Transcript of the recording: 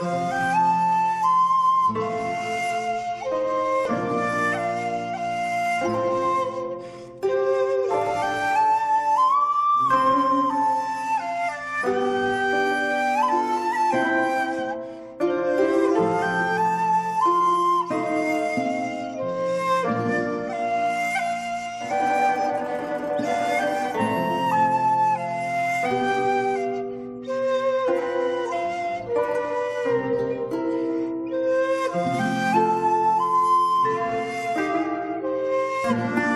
Bye. Música